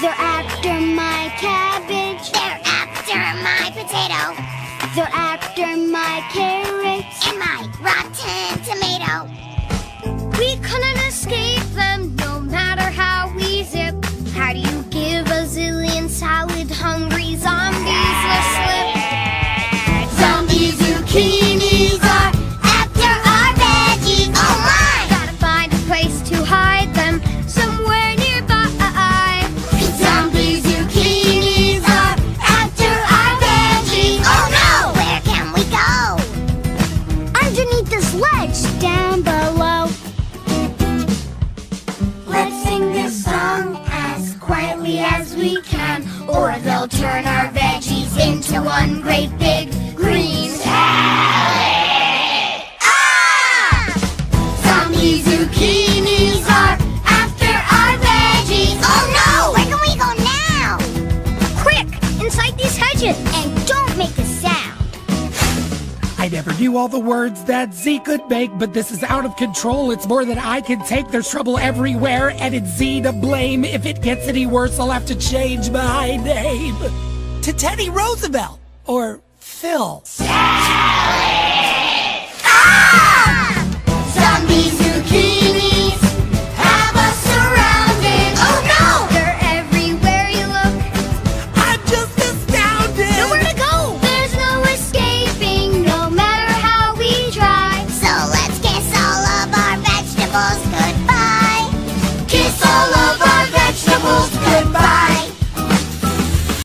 They're after my cabbage. They're after my potato. They're after my carrots. And my we can, or they'll turn our veggies into one great big green salad. Ah! Zombie zucchinis are after our veggies. Oh no! Where can we go now? Quick, inside these hedges, and don't make a. I never knew all the words that Z could make, but this is out of control. It's more than I can take. There's trouble everywhere, and it's Z to blame. If it gets any worse, I'll have to change my name to Teddy Roosevelt or Phil.